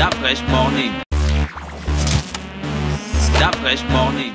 That fresh morning. That fresh morning.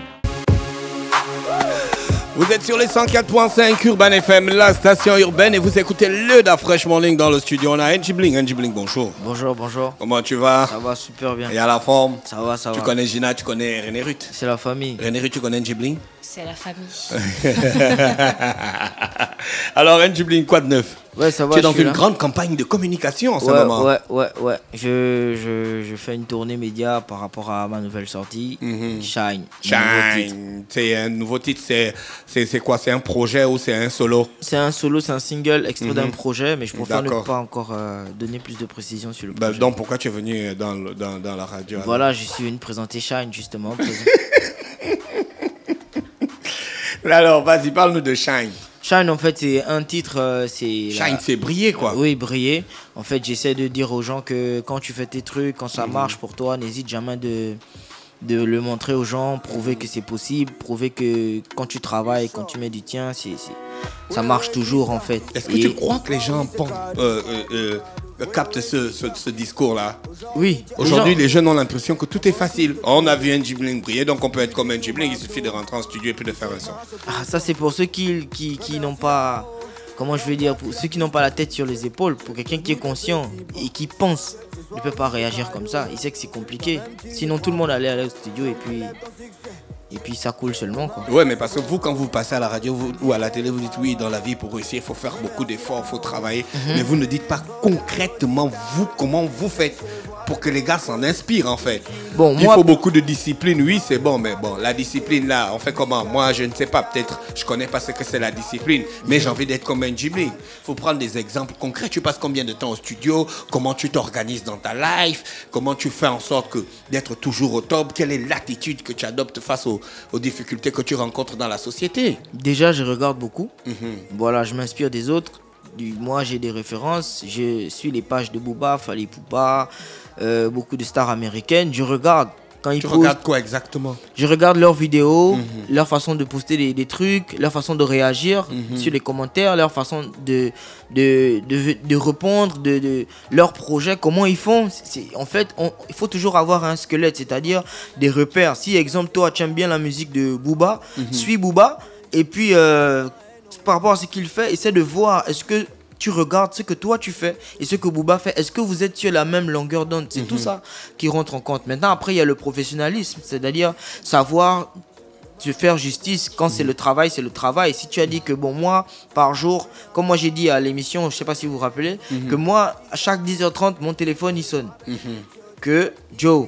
Vous êtes sur les 104.5 Urban FM, la station urbaine, et vous écoutez le Da Fresh Morning dans le studio. On a Angie Bling. Angie Bling, bonjour. Bonjour, bonjour. Comment tu vas? Ça va super bien. Et à la forme? Ça va, ça Tu va. connais Gina, tu connais René Ruth? C'est la famille. René Ruth, tu connais Angie Bling? C'est la famille. Alors, Bling, quoi de neuf Ouais, ça va. Tu es dans une là. grande campagne de communication en ce moment. ouais, ouais, ouais. Je, je, je fais une tournée média par rapport à ma nouvelle sortie, Mhm. Shine. Shine, c'est un nouveau titre, c'est- c'est c'est quoi? C'est un projet ou c'est un solo? C'est un solo, c'est un single extrait d'un Mhm. projet, mais je préfère ne pas encore euh, donner plus de précisions sur le Bah, projet. Donc pourquoi tu es venu dans, le- dans, dans la radio Voilà, je suis venu présenter Shine justement. présent- Alors vas-y, parle-nous de Shine. Shine, en fait, c'est un titre. euh, c'est Shine, c'est briller quoi. Oui, briller. En fait, j'essaie de dire aux gens que quand tu fais tes trucs, quand Mhm. ça marche pour toi, n'hésite jamais de, de le montrer aux gens, prouver que c'est possible, prouver que quand tu travailles, quand tu mets du tien, c'est, ça marche toujours en fait. Est-ce que Et- tu crois que les gens pensent, euh, euh, captent ce, ce- ce discours-là Oui. Aujourd'hui, les gens- les jeunes ont l'impression que tout est facile. On a vu un Bling briller, donc on peut être comme un Bling. Il suffit de rentrer en studio et puis de faire un son. Ah, ça, c'est pour ceux qui, qui, qui n'ont pas. Comment je vais dire Pour ceux qui n'ont pas la tête sur les épaules, pour quelqu'un qui est conscient et qui pense, ne peut pas réagir comme ça. Il sait que c'est compliqué. Sinon, tout le monde allait aller au studio et puis. Et puis ça coule seulement quoi. Ouais, mais parce que vous, quand vous passez à la radio vous- ou à la télé, vous dites oui, dans la vie, pour réussir, il faut faire beaucoup d'efforts, il faut travailler. Mais vous ne dites pas concrètement, vous, comment vous faites pour que les gars s'en inspirent, en fait. Bon, il moi- faut beaucoup de discipline, oui, c'est bon, mais bon, la discipline, là, on fait comment? Moi, je ne sais pas, peut-être, je connais pas ce que c'est la discipline, mais j'ai envie d'être comme un Ghibli. Il faut prendre des exemples concrets. Tu passes combien de temps au studio? Comment tu t'organises dans ta life? Comment tu fais en sorte que d'être toujours au top? Quelle est l'attitude que tu adoptes face aux, aux difficultés que tu rencontres dans la société? Déjà, je regarde beaucoup. Mhm. Voilà, je m'inspire des autres. Du, moi, j'ai des références. Je suis les pages de Booba, Fali Poupa, euh, beaucoup de stars américaines. Je regarde quand ils Tu regardes quoi exactement? Je regarde leurs vidéos, Mhm. leur façon de poster des, des trucs, leur façon de réagir Mhm. sur les commentaires, leur façon de, de, de, de répondre, de, de leurs projets, comment ils font. En fait, on- il faut toujours avoir un squelette, c'est-à-dire des repères. Si, exemple, toi, tu aimes bien la musique de Booba, Mhm. suis Booba, et puis euh, par rapport à ce qu'il fait, essaie de voir est-ce que tu regardes ce que toi tu fais et ce que Booba fait? Est-ce que vous êtes sur la même longueur d'onde? C'est tout ça qui rentre en compte. Maintenant, après, il y a le professionnalisme, c'est-à-dire savoir se faire justice quand c'est le travail, c'est le travail. Si tu as dit que bon moi par jour, comme moi j'ai dit à l'émission, je sais pas si vous vous rappelez, que moi à chaque 10h30 mon téléphone il sonne. Que Joe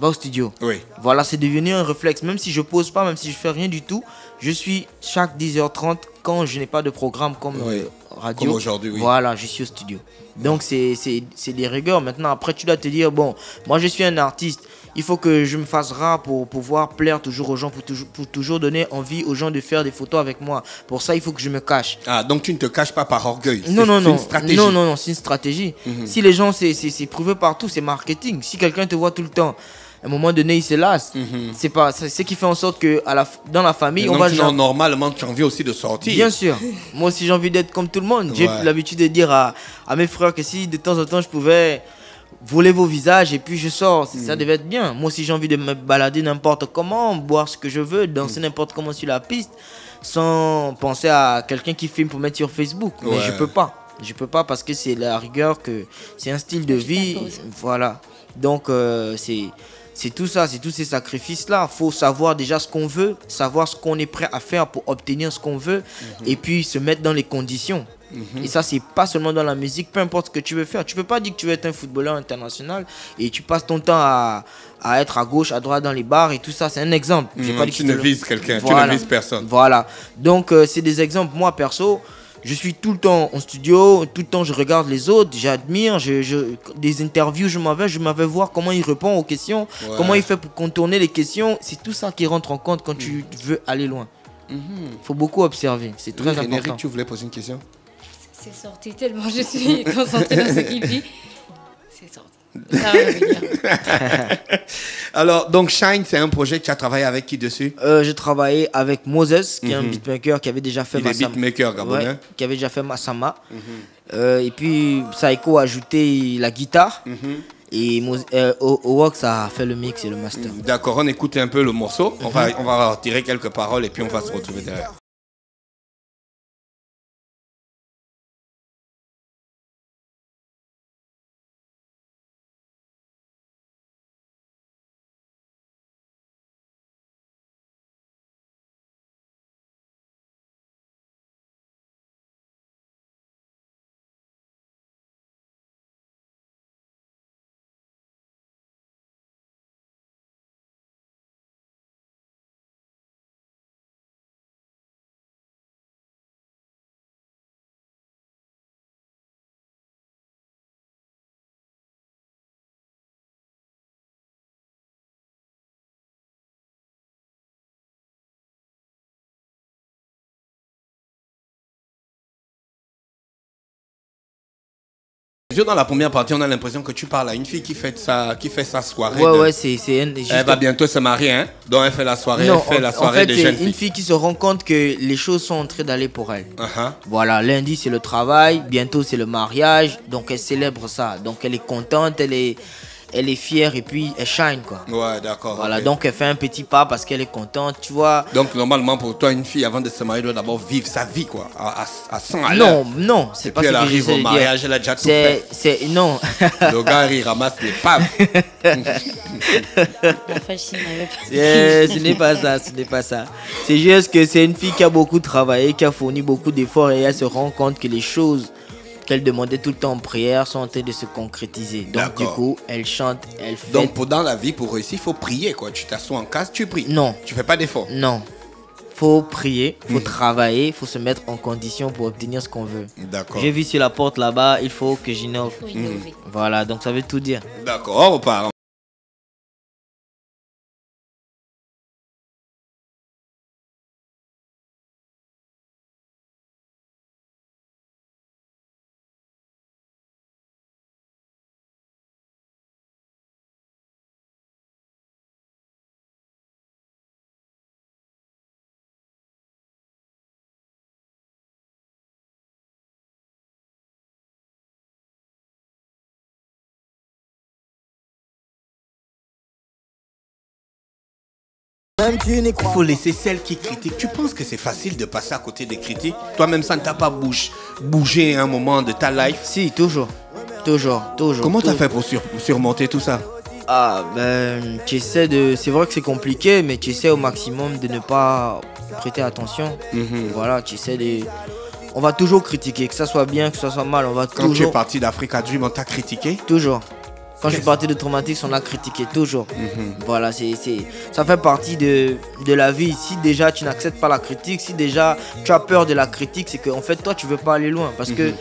va au studio. Oui. Voilà, c'est devenu un réflexe. Même si je pose pas, même si je fais rien du tout, je suis chaque 10h30 quand je n'ai pas de programme comme Oui. euh, radio. Comme aujourd'hui, oui. Voilà, je suis au studio. Donc c'est c'est- c'est des rigueurs. Maintenant, après, tu dois te dire, bon, moi je suis un artiste. Il faut que je me fasse rare pour pouvoir plaire toujours aux gens, pour toujours, pour toujours donner envie aux gens de faire des photos avec moi. Pour ça, il faut que je me cache. Ah, donc tu ne te caches pas par orgueil. Non, non, non. une. Non, non, non, c'est une stratégie. Si les gens, c'est- c'est c'est prouvé partout, c'est marketing. Si quelqu'un te voit tout le temps, à un moment donné, il se lasse. C'est pas, c'est ce qui fait en sorte que à la, f- dans la famille, Mais on va jamais- normalement, tu as envie aussi de sortir. Bien sûr. Moi aussi, j'ai envie d'être comme tout le monde. J'ai Ouais. l'habitude de dire à, à mes frères que si de temps en temps je pouvais voler vos visages et puis je sors, Mm. ça devait être bien. Moi aussi, j'ai envie de me balader n'importe comment, boire ce que je veux, Mm. danser n'importe comment sur la piste, sans penser à quelqu'un qui filme pour mettre sur Facebook. Mais Ouais. je peux pas. Je peux pas parce que c'est la rigueur que c'est un style de vie. Voilà. Donc euh, c'est c'est tout ça, c'est tous ces sacrifices là. Faut savoir déjà ce qu'on veut, savoir ce qu'on est prêt à faire pour obtenir ce qu'on veut, et puis se mettre dans les conditions. Et ça, c'est pas seulement dans la musique, peu importe ce que tu veux faire. Tu peux pas dire que tu veux être un footballeur international et tu passes ton temps à, à être à gauche, à droite dans les bars et tout ça. C'est un exemple. J'ai Mhm, pas dit tu que ne le- vises quelqu'un, tu ne vises personne. Voilà. Donc, euh, c'est des exemples. Moi, perso, je suis tout le temps en studio, tout le temps je regarde les autres, j'admire, je, je- des interviews, je m'en vais, je m'en vais voir comment il répond aux questions, Ouais. comment il fait pour contourner les questions. C'est tout ça qui rentre en compte quand tu veux aller loin. Il faut beaucoup observer, c'est très Oui, important. tu voulais poser une question? C'est sorti tellement je suis concentrée dans ce qu'il dit. Ça. Alors, donc Shine, c'est un projet que tu as travaillé avec qui dessus? Euh, j'ai travaillé avec Moses, qui est un Mhm. beatmaker qui avait déjà fait Il est Massama. beatmaker gabonais. Ouais, qui avait déjà fait Massama. Euh, et puis Saiko a ajouté la guitare. Et Mos- euh, O- Owox a fait le mix et le master. D'accord, on écoute un peu le morceau. On va, on va retirer quelques paroles et puis on va se retrouver derrière. Dans la première partie, on a l'impression que tu parles à une fille qui fait sa, qui fait sa soirée. Ouais, de- ouais, c'est juste- Elle va bientôt se marier, hein. Donc elle fait la soirée, Non, elle fait en, la en soirée fait, jeunes une fille qui se rend compte que les choses sont en train d'aller pour elle. Uh-huh. Voilà, lundi c'est le travail, bientôt c'est le mariage, donc elle célèbre ça. Donc elle est contente, elle est, elle est fière et puis elle shine quoi. Ouais, d'accord. Voilà, donc elle fait un petit pas parce qu'elle est contente, tu vois. Donc normalement pour toi, une fille avant de se marier doit d'abord vivre sa vie, quoi, à, à, à 100 à l'heure. Non, non, c'est Et pas puis ce elle que arrive au mariage, elle a déjà tout C'est, fait. c'est, non. Le gars, il ramasse les Euh, ce n'est pas ça, ce n'est pas ça. C'est juste que c'est une fille qui a beaucoup travaillé, qui a fourni beaucoup d'efforts et elle se rend compte que les choses qu'elle demandait tout le temps en prière sont en train de se concrétiser. Donc du coup, elle chante, elle fait. Donc pour dans la vie, pour réussir, il faut prier, quoi. Tu t'assois en case, tu pries. Non. Tu fais pas d'effort. Non. Faut prier, faut travailler, faut se mettre en condition pour obtenir ce qu'on veut. D'accord. J'ai vu sur la porte là-bas, il faut que j'innove. Faut innover. Voilà, donc ça veut tout dire. D'accord, on repart. Il faut laisser celle qui critique. Tu penses que c'est facile de passer à côté des critiques? Toi-même, ça ne t'a pas bougé, bougé un moment de ta life? Si, toujours. Toujours, toujours. Comment t'as toujours. fait pour sur- surmonter tout ça? Ah, ben, tu essaies de. C'est vrai que c'est compliqué, mais tu essaies au maximum de ne pas prêter attention. Mhm. Voilà, tu essaies de. On va toujours critiquer, que ça soit bien, que ça soit mal, on va Quand tu es toujours. parti d'Africa Dream, on t'a critiqué? Toujours. Quand je suis parti de traumatisme, on a critiqué toujours. Mhm. Voilà, c'est, ça fait partie de, de la vie. Si déjà tu n'acceptes pas la critique, si déjà tu as peur de la critique, c'est qu'en fait toi tu veux pas aller loin. Parce que Mhm.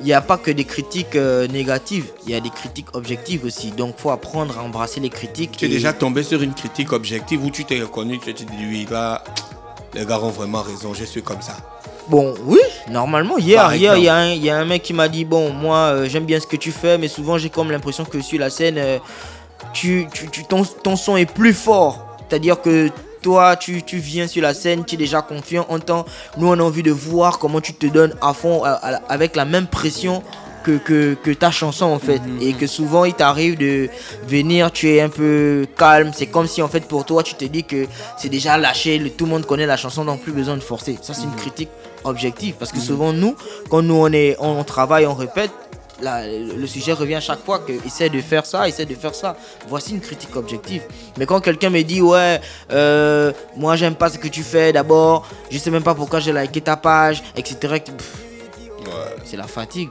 il n'y a pas que des critiques euh, négatives, il y a des critiques objectives aussi. Donc faut apprendre à embrasser les critiques. Tu es déjà tombé sur une critique objective où tu t'es reconnu, tu t'es dit, oui, là, les gars ont vraiment raison, je suis comme ça. Bon, oui, normalement. Hier, hier, il y, a un- il y a un mec qui m'a dit Bon, moi, euh, j'aime bien ce que tu fais, mais souvent, j'ai comme l'impression que sur la scène, euh, tu, tu, tu- ton, ton son est plus fort. C'est-à-dire que toi, tu, tu viens sur la scène, tu es déjà confiant. En temps, nous, on a envie de voir comment tu te donnes à fond, à- à- avec la même pression. Que, que, que ta chanson en fait et que souvent il t'arrive de venir tu es un peu calme c'est comme si en fait pour toi tu te dis que c'est déjà lâché le, tout le monde connaît la chanson donc plus besoin de forcer ça c'est une critique objective parce que souvent nous quand nous on est on, travaille on répète la- le sujet revient à chaque fois que essaie de faire ça essaie de faire ça. Voici une critique objective. Mais quand quelqu'un me dit ouais euh, moi j'aime pas ce que tu fais d'abord je sais même pas pourquoi j'ai liké ta page etc c'est la fatigue.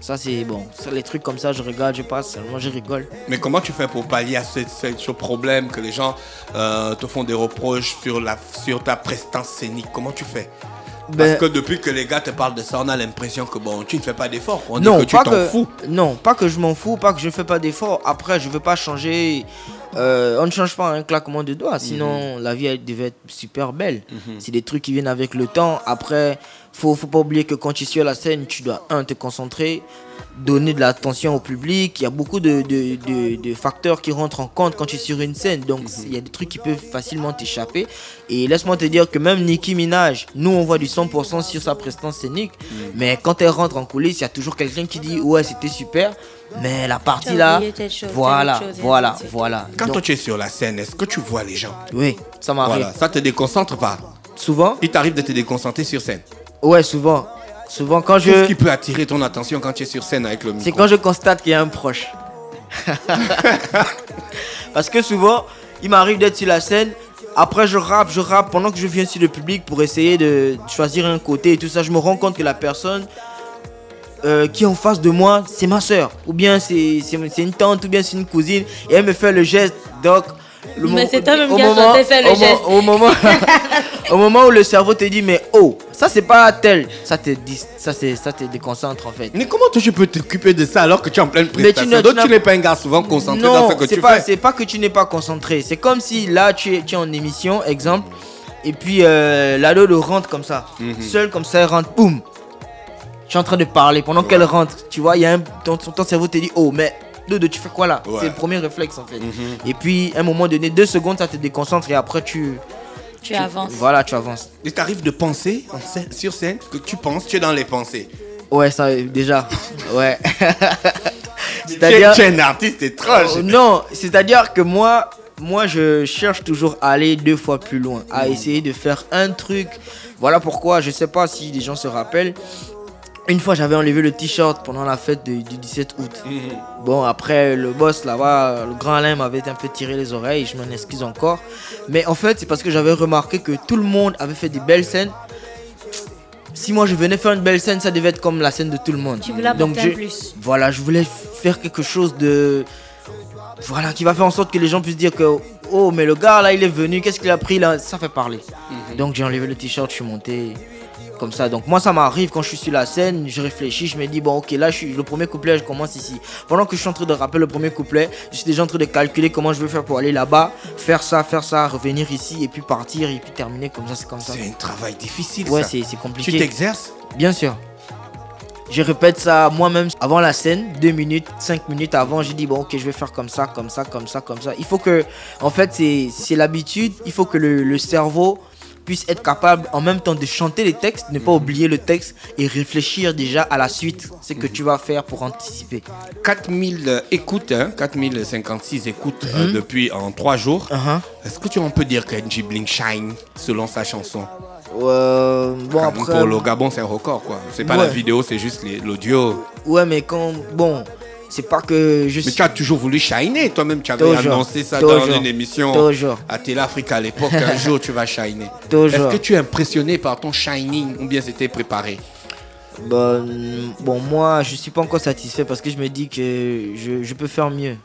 Ça c'est bon. Ça, les trucs comme ça je regarde je passe seulement je rigole. Mais comment tu fais pour pallier à ce, ce- ce problème que les gens euh, te font des reproches sur, la, sur ta prestance scénique? Comment tu fais? Parce Ben- que depuis que les gars te parlent de ça, on a l'impression que bon, tu ne fais pas d'efforts. On non, dit que tu pas t'en que, fous. Non, pas que je m'en fous, pas que je fais pas d'efforts. Après, je veux pas changer. euh, on ne change pas un claquement de doigts, sinon Mhm. la vie elle devait être super belle. C'est des trucs qui viennent avec le temps. Après, faut, faut pas oublier que quand tu es sur la scène, tu dois, un, te concentrer, donner de l'attention au public. Il y a beaucoup de, de, de- de facteurs qui rentrent en compte quand tu es sur une scène. Donc, Mhm. il y a des trucs qui peuvent facilement t'échapper. Et laisse-moi te dire que même Nicki Minaj, nous, on voit du 100% sur sa prestance scénique. Mhm. Mais quand elle rentre en coulisses, il y a toujours quelqu'un qui dit Ouais, c'était super. Mais la partie là, chose, voilà, chose, voilà, voilà. Quand Donc, toi tu es sur la scène, est-ce que tu vois les gens? Oui, ça m'arrive. Voilà, ça te déconcentre pas Souvent, Il t'arrive de te déconcentrer sur scène. Ouais, souvent. Souvent, quand Qu'est-ce je. qui peut attirer ton attention quand tu es sur scène avec le micro C'est quand je constate qu'il y a un proche. Parce que souvent, il m'arrive d'être sur la scène. Après, je rappe, je rappe pendant que je viens sur le public pour essayer de choisir un côté et tout ça. Je me rends compte que la personne euh, qui est en face de moi, c'est ma soeur. Ou bien c'est une tante, ou bien c'est une cousine. Et elle me fait le geste. Donc, le Mais c'est toi-même qui chanté, fais le au mo- geste. Au moment, au moment où le cerveau te dit, mais oh, ça c'est pas tel. Ça te, dis- ça, c'est- ça te déconcentre en fait. Mais comment toi tu peux t'occuper de ça alors que tu es en pleine Mais tu prestation? n'as- tu Donc tu n'es pas un gars souvent concentré dans Non, ce que c'est tu pas, fais. c'est pas que tu n'es pas concentré. C'est comme si là tu es, tu es en émission, exemple, et puis euh, l'ado le rentre comme ça, Mhm. seul comme ça, elle rentre, boum. Je suis en train de parler pendant qu'elle rentre. Tu vois, il y a un ton, ton- cerveau te dit oh mais Dodo tu fais quoi là? Ouais. C'est le premier réflexe en fait. Mhm. Et puis à un moment donné, deux secondes ça te déconcentre et après tu, Tu avances. voilà tu avances. Il t'arrive de penser en scène- sur scène que tu penses, tu es dans les pensées. Ouais ça déjà, ouais. Tu es, C'est-à-dire tu es un artiste étrange. Oh, non, c'est-à-dire que moi, moi, je cherche toujours à aller deux fois plus loin, à essayer de faire un truc. Voilà pourquoi, je sais pas si les gens se rappellent. Une fois, j'avais enlevé le t-shirt pendant la fête de- du 17 août. Mhm. Bon, après, le boss là-bas, le grand Alain m'avait un peu tiré les oreilles, je m'en excuse encore. Mais en fait, c'est parce que j'avais remarqué que tout le monde avait fait des belles scènes. Si moi je venais faire une belle scène, ça devait être comme la scène de tout le monde. Tu voulais apporter un je- plus. Voilà, je voulais faire quelque chose de. Voilà, qui va faire en sorte que les gens puissent dire que. Oh, mais le gars là, il est venu, qu'est-ce qu'il a pris là? Ça fait parler. Donc j'ai enlevé le t-shirt, je suis monté comme ça. Donc moi, ça m'arrive quand je suis sur la scène, je réfléchis, je me dis, bon, ok, là, je suis, le premier couplet, je commence ici. Pendant que je suis en train de rapper le premier couplet, je suis déjà en train de calculer comment je vais faire pour aller là-bas, faire ça, faire ça, revenir ici, et puis partir, et puis terminer comme ça, c'est comme ça. C'est un travail difficile. Ouais, c'est c'est Tu compliqué. t'exerces? Bien sûr. Je répète ça moi-même avant la scène, deux minutes, cinq minutes avant. J'ai dit bon ok je vais faire comme ça, comme ça, comme ça, comme ça. Il faut que, en fait c'est c'est l'habitude. Il faut que le, le cerveau puisse être capable en même temps de chanter les textes, ne pas oublier le texte et réfléchir déjà à la suite, ce que tu vas faire pour anticiper. 4000 euh, écoutes, hein, 4056 écoutes Mhm. euh, depuis en 3 jours. Uh-huh. Est-ce que tu on peut dire que NG Bling shine selon sa chanson? Euh, bon après. Pour le Gabon, c'est un record quoi. C'est pas Ouais. la vidéo, c'est juste l'audio. Ouais mais quand bon, c'est pas que je Mais suis. tu as toujours voulu shiner. Toi-même, tu avais Toujours. annoncé ça dans une émission Toujours. à Télé Afrique à l'époque. Un jour, tu vas shiner. Toujours. Est-ce que tu es impressionné par ton shining ou bien c'était préparé? Bon, bon, moi, je suis pas encore satisfait parce que je me dis que je, je peux faire mieux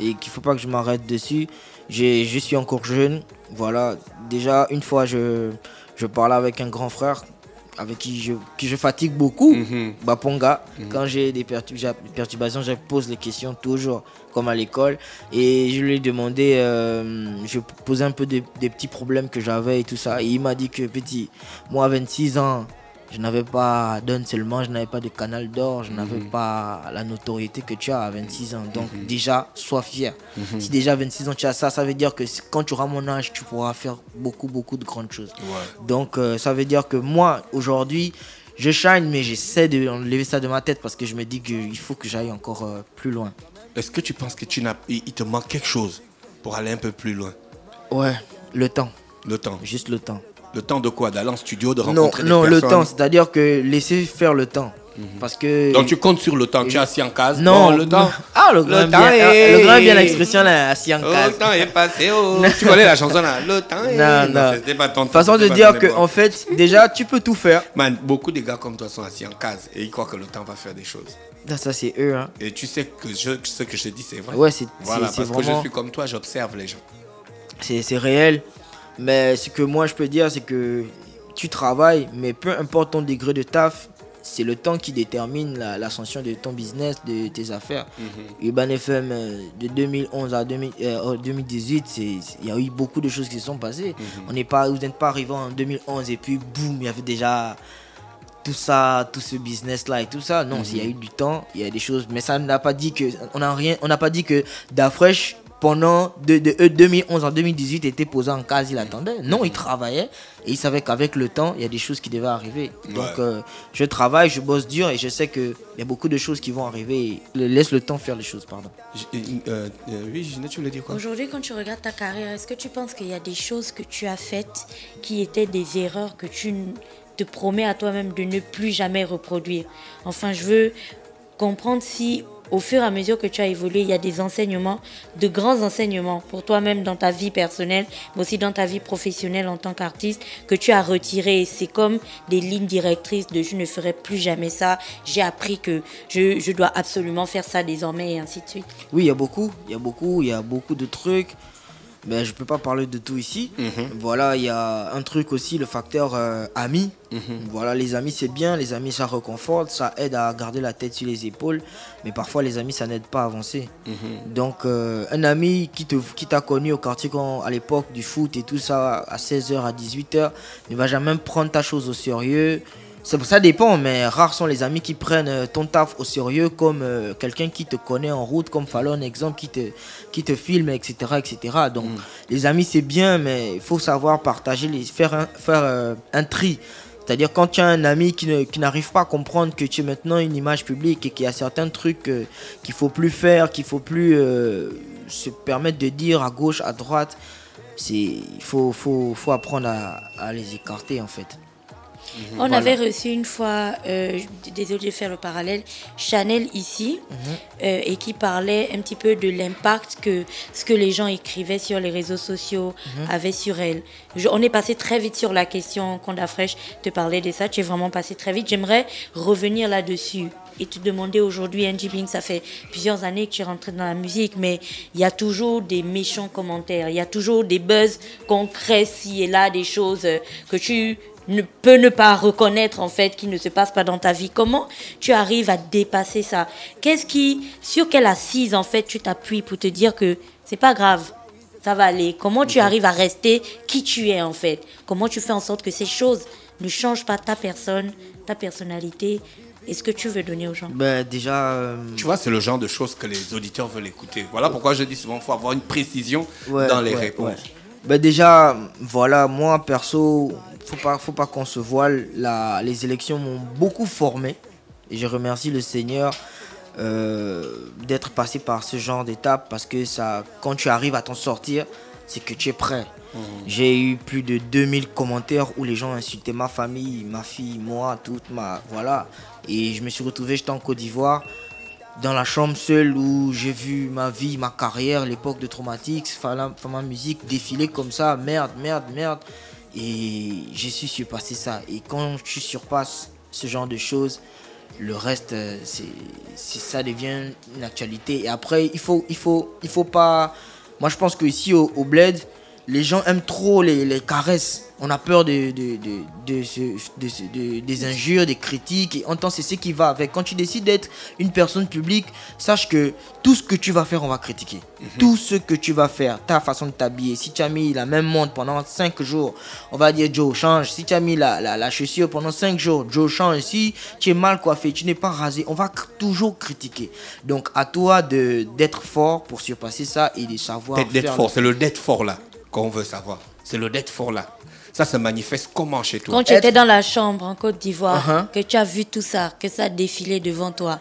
et qu'il faut pas que je m'arrête dessus. J'ai- Je suis encore jeune. Voilà, déjà, une fois, je, je parlais avec un grand frère avec qui je, qui je fatigue beaucoup, Mhm. Baponga. Quand j'ai des perturb- j'ai des perturbations, je pose les questions toujours, comme à l'école. Et je lui ai demandé, euh, je posais un peu des, des petits problèmes que j'avais et tout ça. Et il m'a dit que, petit, moi, à 26 ans, je n'avais pas donne seulement, je n'avais pas de canal d'or, je n'avais pas la notoriété que tu as à 26 ans. Donc déjà, sois fier. Si déjà à 26 ans tu as ça, ça veut dire que quand tu auras mon âge, tu pourras faire beaucoup, beaucoup de grandes choses. Donc euh, ça veut dire que moi, aujourd'hui, je shine, mais j'essaie de enlever ça de ma tête parce que je me dis qu'il faut que j'aille encore euh, plus loin. Est-ce que tu penses que tu n'as, il te manque quelque chose pour aller un peu plus loin? Ouais, le temps, Le temps. juste le temps. Le temps de quoi D'aller en studio, de Non, rencontrer non, des le personnes temps, c'est-à-dire que laisser faire le temps. Parce que. Donc tu comptes sur le temps. Tu es assis en case. Non, Bon, le temps. Ah, le grand, Le bien, temps ah, est- le grand bien l'expression là, assis en case. le temps est passé. oh. tu connais la chanson là Le temps est. Non, non. c'était pas ton temps, Façon de dire que, en fait, déjà, tu peux tout faire. Man, beaucoup de gars comme toi sont assis en case et ils croient que le temps va faire des choses. Ça, ça, c'est eux, hein. Et tu sais que je, ce que je te dis, c'est vrai. Ouais, c'est Voilà, parce que je suis comme toi, j'observe les gens. c'est c'est réel. Mais ce que moi je peux dire, c'est que tu travailles, mais peu importe ton degré de taf, c'est le temps qui détermine la- l'ascension de ton business, de tes affaires. Urban FM euh, de 2011 à 2000, euh, 2018, c'est- c'est- il y a eu beaucoup de choses qui se sont passées. On n'est pas, vous n'êtes pas arrivé en 2011 et puis boum, il y avait déjà tout ça, tout ce business là et tout ça. Non, il y a eu du temps, il y a des choses, mais ça n'a pas dit que on n'a rien, on n'a pas dit que Dafresh pendant de, de euh, 2011 en 2018 était posé en case, il attendait. Non, il travaillait et il savait qu'avec le temps, il y a des choses qui devaient arriver. Donc, Ouais. euh, je travaille, je bosse dur et je sais qu'il y a beaucoup de choses qui vont arriver. Et laisse le temps faire les choses, pardon. Euh, euh, oui, Ginette, tu voulais dire quoi? Aujourd'hui, quand tu regardes ta carrière, est-ce que tu penses qu'il y a des choses que tu as faites qui étaient des erreurs que tu te promets à toi-même de ne plus jamais reproduire? Enfin, je veux comprendre si, au fur et à mesure que tu as évolué, il y a des enseignements, de grands enseignements pour toi-même dans ta vie personnelle, mais aussi dans ta vie professionnelle en tant qu'artiste, que tu as retirés. C'est comme des lignes directrices de je ne ferai plus jamais ça. J'ai appris que je, je dois absolument faire ça désormais et ainsi de suite. Oui, il y a beaucoup, il y a beaucoup, il y a beaucoup de trucs. Mais je peux pas parler de tout ici. Voilà, il y a un truc aussi, le facteur euh, amis. Voilà, les amis c'est bien, les amis ça reconforte, ça aide à garder la tête sur les épaules. Mais parfois les amis ça n'aide pas à avancer. Donc euh, un ami qui te qui t'a connu au quartier quand, à l'époque du foot et tout ça à 16h à 18h ne va jamais prendre ta chose au sérieux. Ça, dépend, mais rares sont les amis qui prennent euh, ton taf au sérieux comme euh, quelqu'un qui te connaît en route, comme Fallon, exemple, qui te, qui te filme, etc. etc. Donc, les amis, c'est bien, mais il faut savoir partager, les, faire, un, faire euh, un tri. C'est-à-dire quand tu as un ami qui ne- qui n'arrive pas à comprendre que tu es maintenant une image publique et qu'il y a certains trucs euh, qu'il faut plus faire, qu'il faut plus euh, se permettre de dire à gauche, à droite, c'est il faut, faut, faut apprendre à, à les écarter en fait. On Voilà. avait reçu une fois, euh, désolé de faire le parallèle, Chanel ici, Mhm. euh, et qui parlait un petit peu de l'impact que ce que les gens écrivaient sur les réseaux sociaux Mhm. avait sur elle. Je- on est passé très vite sur la question la fraîche te parlait de ça. Tu es vraiment passé très vite. J'aimerais revenir là-dessus et te demander aujourd'hui, Angie Bing, ça fait plusieurs années que tu es rentrée dans la musique, mais il y a toujours des méchants commentaires, il y a toujours des buzz concrets ci et là, des choses euh, que tu ne peux ne pas reconnaître en fait qui ne se passe pas dans ta vie. Comment tu arrives à dépasser ça? Qu'est-ce qui, sur quelle assise en fait tu t'appuies pour te dire que c'est pas grave, ça va aller? Comment tu arrives à rester qui tu es en fait? Comment tu fais en sorte que ces choses ne changent pas ta personne, ta personnalité? Et ce que tu veux donner aux gens? Ben, déjà, euh, Tu vois, c'est le genre de choses que les auditeurs veulent écouter. Voilà pourquoi je dis souvent qu'il faut avoir une précision Ouais, dans les ouais, réponses. ouais. Ben déjà, voilà, moi perso, faut pas, faut pas qu'on se voile. La, les élections m'ont beaucoup formé. Et je remercie le Seigneur euh, d'être passé par ce genre d'étape parce que ça, quand tu arrives à t'en sortir, c'est que tu es prêt. J'ai eu plus de 2000 commentaires où les gens insultaient ma famille, ma fille, moi, toute ma. Voilà. Et je me suis retrouvé, j'étais en Côte d'Ivoire dans la chambre seule où j'ai vu ma vie, ma carrière, l'époque de Traumatix, ma musique défiler comme ça, merde, merde, merde. Et j'ai su surpasser ça. Et quand tu surpasses ce genre de choses, le reste, euh, c'est ça devient une actualité. Et après, il faut, il faut, il faut pas. Moi, je pense que ici au, au Bled, les gens aiment trop les, les caresses. On a peur de, de, de, de des injures, des critiques. Et en temps, c'est ce qui va avec. Quand tu décides d'être une personne publique, sache que tout ce que tu vas faire, on va critiquer. Tout ce que tu vas faire, ta façon de t'habiller. Si tu as mis la même montre pendant 5 jours, on va dire Joe, change. Si tu as mis la, la, la chaussure pendant 5 jours, Joe, change. Si tu es mal coiffé, tu n'es pas rasé, on va toujours critiquer. Donc, à toi de- d'être fort pour surpasser ça et de savoir. D'être fort, le- c'est le d'être fort là qu'on veut savoir. C'est le d'être fort là. Ça se manifeste comment chez toi? Quand tu Être- étais dans la chambre en Côte d'Ivoire, Uh-huh. que tu as vu tout ça, que ça a défilé devant toi,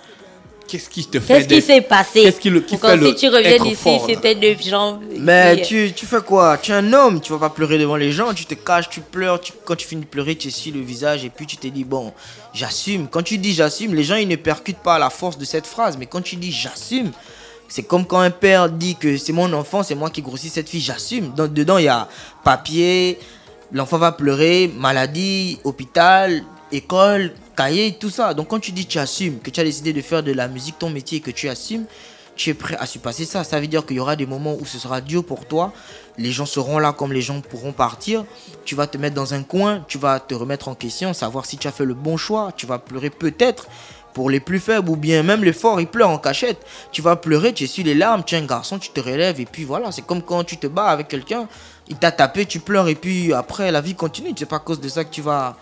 Qu'est-ce qui te fait qu'est-ce qui s'est passé? Qu'est-ce qui, le, qui fait le si tu reviens d'ici, là? c'était des gens. Mais qui- tu, tu fais quoi? Tu es un homme, tu vas pas pleurer devant les gens, tu te caches, tu pleures, tu- quand tu finis de pleurer, tu essuies le visage et puis tu te dis, bon, j'assume. Quand tu dis j'assume, les gens ils ne percutent pas la force de cette phrase, mais quand tu dis j'assume, c'est comme quand un père dit que c'est mon enfant, c'est moi qui grossis cette fille, j'assume. Dedans, il y a papier, l'enfant va pleurer, maladie, hôpital, école, cahier, tout ça. Donc quand tu dis tu assumes, que tu as décidé de faire de la musique ton métier et que tu assumes, tu es prêt à surpasser ça. Ça veut dire qu'il y aura des moments où ce sera dur pour toi. Les gens seront là comme les gens pourront partir. Tu vas te mettre dans un coin, tu vas te remettre en question, savoir si tu as fait le bon choix. Tu vas pleurer peut-être pour les plus faibles ou bien même les forts, ils pleurent en cachette. Tu vas pleurer, tu essuies les larmes, tu es un garçon, tu te relèves et puis voilà. C'est comme quand tu te bats avec quelqu'un, il t'a tapé, tu pleures et puis après la vie continue. C'est pas à cause de ça que tu vas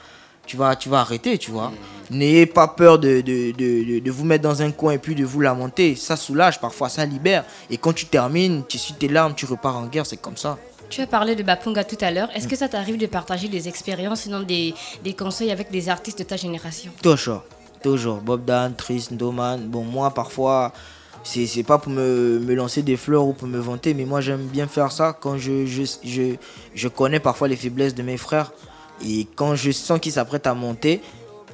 tu vas, tu vas arrêter, tu vois. N'ayez pas peur de, de, de, de- de vous mettre dans un coin et puis de vous lamenter. Ça soulage, parfois ça libère. Et quand tu termines, tu suis tes larmes, tu repars en guerre, c'est comme ça. Tu as parlé de Bapunga tout à l'heure. Est-ce que ça t'arrive de partager des expériences, sinon des, des conseils avec des artistes de ta génération? Toujours, toujours. Bob Dan, Tris, Doman. Bon, moi, parfois, c'est pas pour me, me lancer des fleurs ou pour me vanter, mais moi, j'aime bien faire ça quand je, je, je, je connais parfois les faiblesses de mes frères. Et quand je sens qu'ils s'apprêtent à monter,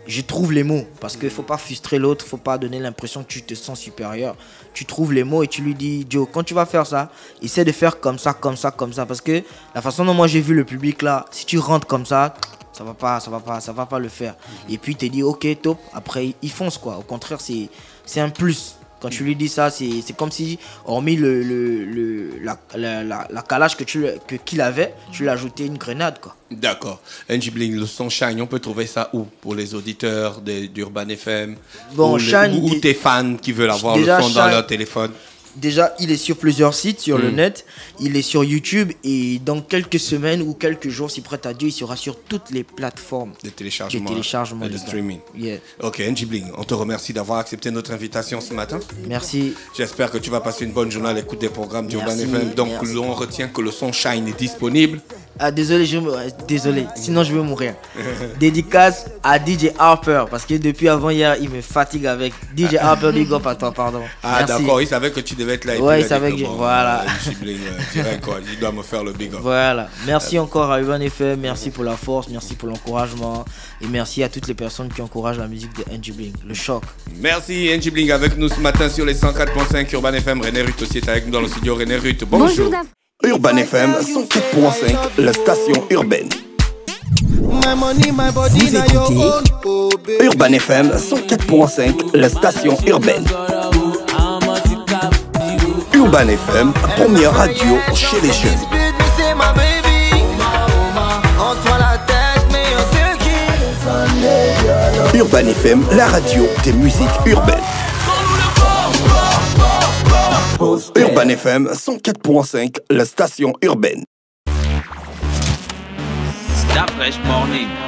je trouve les mots. Parce qu'il faut pas frustrer l'autre, faut pas donner l'impression que tu te sens supérieur. Tu trouves les mots et tu lui dis, Joe, quand tu vas faire ça, essaie de faire comme ça, comme ça, comme ça. Parce que la façon dont moi j'ai vu le public là, si tu rentres comme ça, ça va pas, ça va pas, ça va pas le faire. Et puis te dit, ok, top. Après, il fonce quoi. Au contraire, c'est, c'est un plus. Quand tu lui dis ça, c'est, c'est comme si, hormis le, le, le- la, la, la, la calage que tu, que, qu'il avait, tu lui ajoutais une grenade quoi. D'accord. NG Bling, le son Shine, on peut trouver ça où Pour les auditeurs de- d'Urban FM Bon, ou, le- tes fans qui veulent avoir le son dans leur téléphone. Déjà, il est sur plusieurs sites sur le Mm. net. Il est sur YouTube et dans quelques semaines ou quelques jours, si prêt à Dieu, il sera sur toutes les plateformes de téléchargement, de téléchargement et de streaming. Yeah. Ok, NG Bling, on te remercie d'avoir accepté notre invitation ce matin. Merci. J'espère que tu vas passer une bonne journée à l'écoute des programmes d'Urban FM. Donc, merci. l'on retient que le son Shine est disponible. Ah, désolé, je me... euh, désolé, sinon je vais mourir. Dédicace à DJ Harper parce que depuis avant hier, il me fatigue avec DJ Harper. Big up à toi, pardon. Ah, d'accord, il savait que tu devais être là. et Ouais, il savait que bon, voilà. euh, NG Bling, euh, direct, quoi, il doit me faire le big up. Voilà. Merci encore à Urban FM, merci pour la force, merci pour l'encouragement et merci à toutes les personnes qui encouragent la musique de NG Bling, le choc. Merci NG Bling avec nous ce matin sur les 104.5 Urban FM. René Ruth aussi est avec nous dans le studio. René Ruth, bonjour. Urban FM 104.5, la station urbaine. Vous écoutez Urban FM 104.5, la station urbaine. Urban FM, première radio chez les jeunes. Urban FM, la radio des musiques urbaines. Urban FM 104.5, la station urbaine. Stop Fresh Morning.